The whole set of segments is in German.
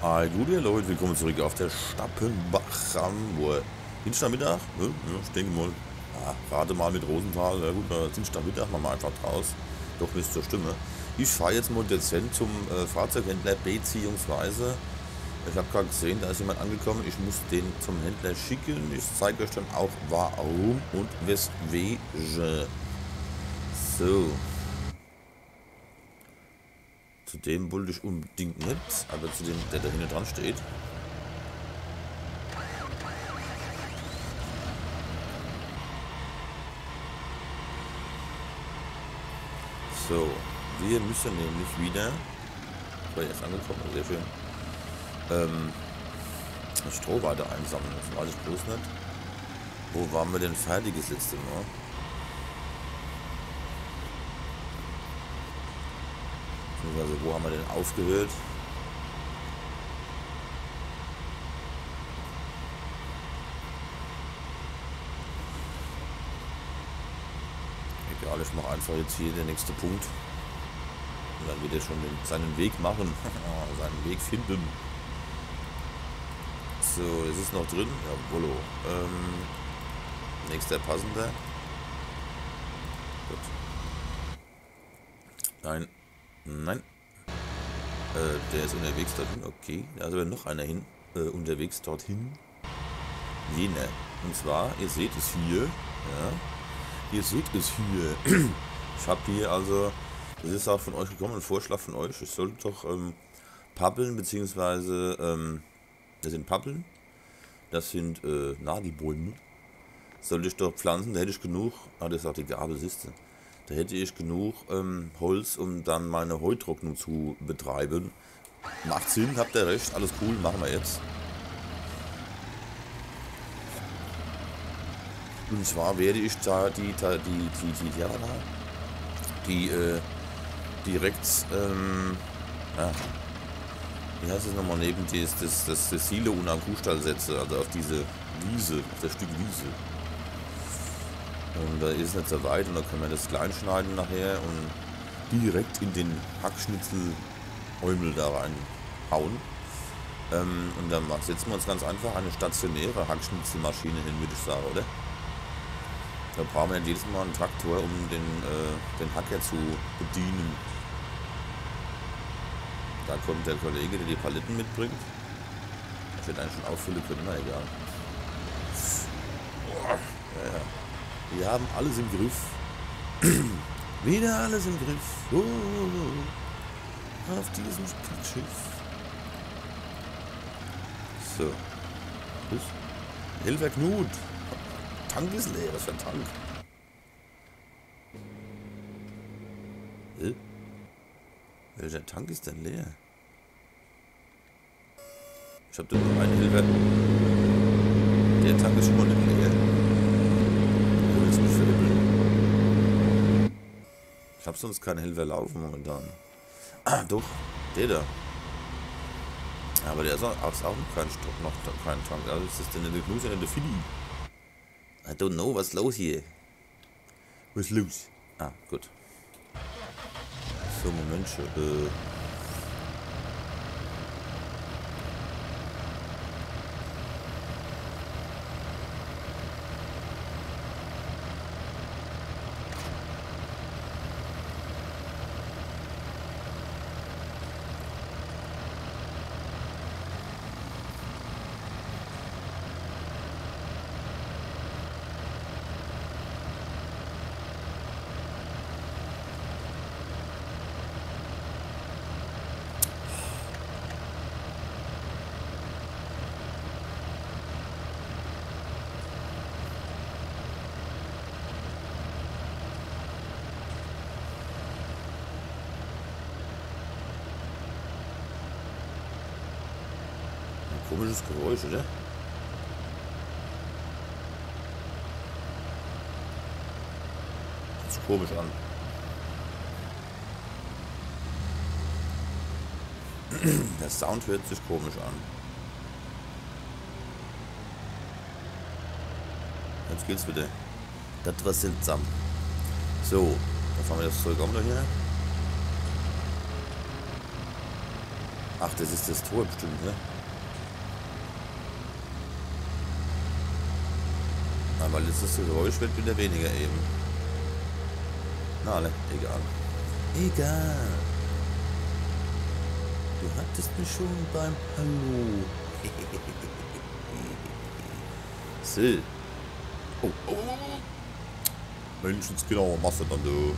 Hi, gute Leute, willkommen zurück auf der Stappenbach Hamburg. Dienstagmittag? Ja, ja, ich denke mal, ja, rate mal mit Rosenthal, ja gut, Dienstagmittag machen wir einfach draus. Doch nicht zur Stimme. Ich fahre jetzt mal dezent zum äh, Fahrzeughändler beziehungsweise ich habe gerade gesehen, da ist jemand angekommen. Ich muss den zum Händler schicken. Ich zeige euch dann auch warum und weswegen. So. Dem wollte ich unbedingt nicht, aber zu dem, der da hinten dran steht. So, wir müssen nämlich wieder, war jetzt angekommen, sehr schön, ähm, Strohweite einsammeln. Das weiß ich bloß nicht. Wo waren wir denn fertiges letzte Mal? Also wo haben wir denn aufgehört? Egal, ich mache einfach jetzt hier der nächste Punkt. Und dann wird er schon den, seinen Weg machen. seinen Weg finden. So, ist es noch drin? Ja, Wollo. Ähm, nächster passender. Gut. Nein. Nein. Äh, der ist unterwegs dorthin. Okay. Da ist aber noch einer hin. Äh, unterwegs dorthin. Jener. Und zwar, ihr seht es hier. Ja. Ihr seht es hier. ich habe hier also, das ist auch von euch gekommen, ein Vorschlag von euch. Ich sollte doch ähm, pappeln, beziehungsweise, ähm, das sind Pappeln. Das sind äh, Nadelbäume. Sollte ich doch pflanzen, da hätte ich genug. Ah, das ist auch die Gabel, siehst. Da hätte ich genug ähm, Holz, um dann meine Heutrocknung zu betreiben. Macht Sinn, habt ihr recht, alles cool, machen wir jetzt. Und zwar werde ich da die, die, die, die, die, ja, die, äh, direkt, ähm, ja, wie heißt es nochmal, neben das, das, das, das Silo und am Kuhstall setze, also auf diese Wiese, auf das Stück Wiese. Und da ist nicht so weit und da können wir das klein schneiden nachher und direkt in den Hackschnitzel-Eumel da reinhauen. Ähm, und dann setzen wir uns ganz einfach eine stationäre Hackschnitzelmaschine hin, würde ich sagen, oder? Da brauchen wir jedes Mal einen Traktor, um den, äh, den Hacker zu bedienen. Da kommt der Kollege, der die Paletten mitbringt. Ich hätte eigentlich schon auffüllen können, na egal. Ja, ja. Wir haben alles im Griff. Wieder alles im Griff. Oh, auf diesem Schiff. So. Was? Hilfe Knut. Tank ist leer. Was für ein Tank? Hä? Welcher Tank ist denn leer? Ich hab da nur eine Hilfe. Der Tank ist schon mal nicht leer. Willst mich veräppeln. Ich hab sonst keine Hilfe laufen momentan. Ah, doch. Der da. Aber der ist auch, ist auch noch kein Stock, noch kein Tank. Also ist das denn der Knus oder der Fili? I don't know, was ist los hier? Was ist los? Ah, gut. So, Moment. Äh. Komisches Geräusch, oder? Sich komisch an. Der Sound hört sich komisch an. Jetzt geht's wieder. Das war seltsam. So, dann fahren wir das Zeug auch noch hier. Ach, das ist das Tor bestimmt, ne? Das ist das Geräusch wird wieder weniger eben. Na, ne, egal. Egal. Du hattest mich schon beim Hallo. Sil. Oh, oh. Menschenskinder, was machst du dann, du?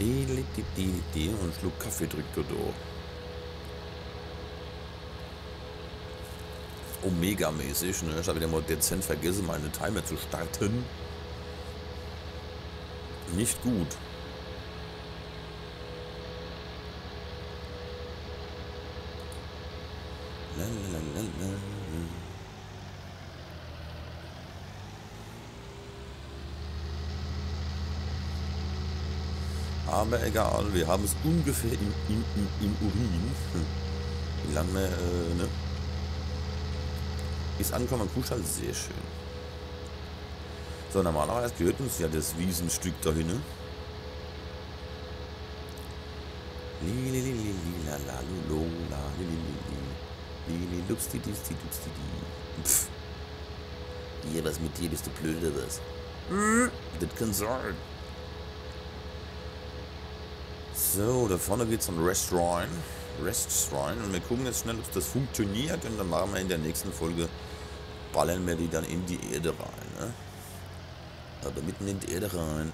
Die, die, die, die, und Schluck Kaffee drückt er da. Omega-mäßig, ne? Ich habe wieder mal dezent vergessen, meine Timer zu starten. Nicht gut. Lalalala. Aber egal, wir haben es ungefähr im, Urin. Hm. Wie lange, äh, ne? Ist angekommen am Kuhstall, sehr schön. So, normalerweise gehört uns ja das Wiesenstück da hin. Pff. Hier, was mit dir? Bist du blöd oder was? Hm, das kann sein. So, da vorne geht's zum Restaurant. Restaurant. Und wir gucken jetzt schnell, ob das funktioniert. Und dann machen wir in der nächsten Folge, ballern wir die dann in die Erde rein. Ne? Aber mitten in die Erde rein.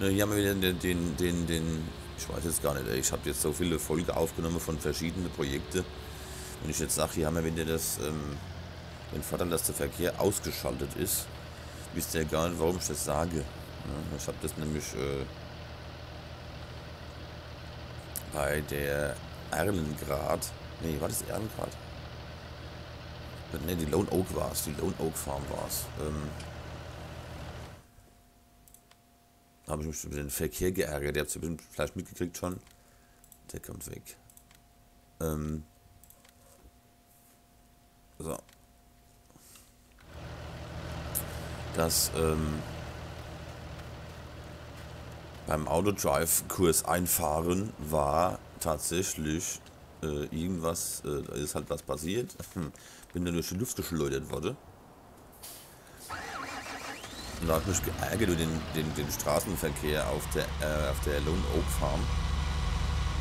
Hier haben wir wieder den, den, den, den, ich weiß jetzt gar nicht, ich habe jetzt so viele Folgen aufgenommen von verschiedenen Projekten. Wenn ich jetzt sage, hier haben wir wieder das, ähm, den Vorteil, dass der Verkehr ausgeschaltet ist, wisst ihr gar nicht, warum ich das sage. Ich habe das nämlich äh, bei der Erlengrad, nee, war das Erlengrad? Ne, die Lone Oak war es, die Lone Oak Farm war es. Ähm, habe ich mich über den Verkehr geärgert. Ihr habt es vielleicht mitgekriegt schon. Der kommt weg. Ähm, so. Dass ähm, beim Autodrive-Kurs einfahren war tatsächlich äh, irgendwas, äh, da ist halt was passiert. Bin dann durch die Luft geschleudert worden. Und da hat mich geärgert über den, den, den Straßenverkehr auf der, äh, auf der Lone Oak Farm.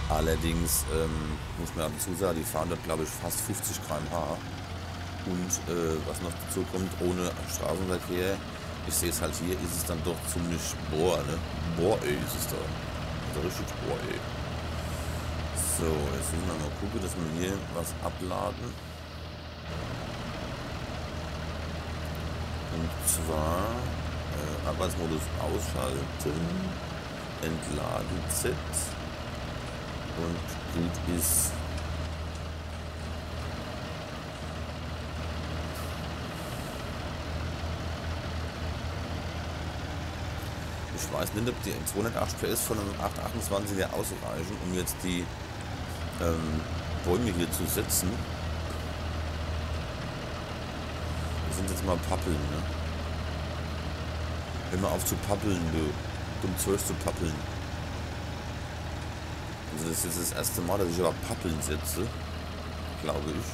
Allerdings ähm, muss man dazu sagen, die fahren dort glaube ich fast 50 km/h. Und äh, was noch dazu kommt, ohne Straßenverkehr, ich sehe es halt hier, ist es dann doch ziemlich boah, ne? Ey, ist es da. Also richtig ey. So, jetzt müssen wir mal gucken, dass wir hier was abladen. Und zwar äh, Arbeitsmodus ausschalten, entladen Z und gut ist. Ich weiß nicht, ob die 280 PS von einem 828er ausreichen, um jetzt die ähm, Bäume hier zu setzen. Das sind jetzt mal Pappeln, ne? Hör mal auf zu pappeln, du. Dumm Zeug zu pappeln. Also das ist jetzt das erste Mal, dass ich aber Pappeln setze. Glaube ich.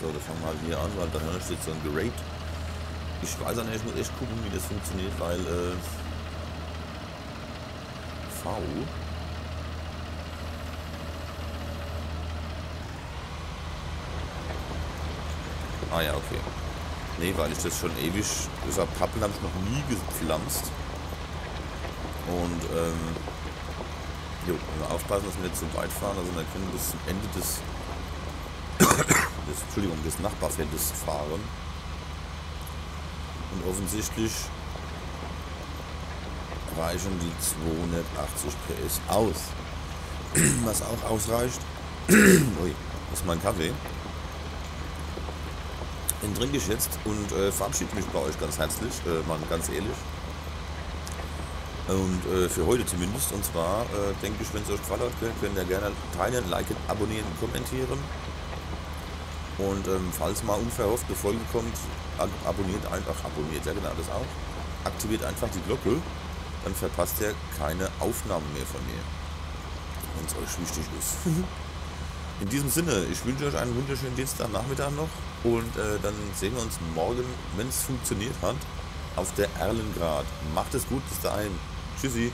So, da fangen wir hier an, weil da steht so ein Gerät. Ich weiß auch nicht, ich muss echt gucken, wie das funktioniert, weil äh, V Ah ja, okay. Nee, weil ich das schon ewig, dieser Pappel habe ich noch nie gepflanzt. Und, ähm, jo, wir aufpassen, dass wir nicht zu weit fahren, also wir können bis zum Ende des, des Entschuldigung, des Nachbarfeldes fahren. Und offensichtlich reichen die 280 PS aus. Was auch ausreicht. Ui, das ist mein Kaffee. Den trinke ich jetzt und äh, verabschiede mich bei euch ganz herzlich, äh, mal ganz ehrlich. Und äh, für heute zumindest. Und zwar äh, denke ich, wenn es euch gefallen hat, könnt, könnt ihr gerne teilen, liken, abonnieren, kommentieren. Und ähm, falls mal unverhoffte Folge kommt, abonniert einfach, abonniert ja genau das auch, aktiviert einfach die Glocke, dann verpasst ihr keine Aufnahmen mehr von mir. Wenn es euch wichtig ist. In diesem Sinne, ich wünsche euch einen wunderschönen Dienstagnachmittag noch und äh, dann sehen wir uns morgen, wenn es funktioniert hat, auf der Erlengrad. Macht es gut, bis dahin. Tschüssi.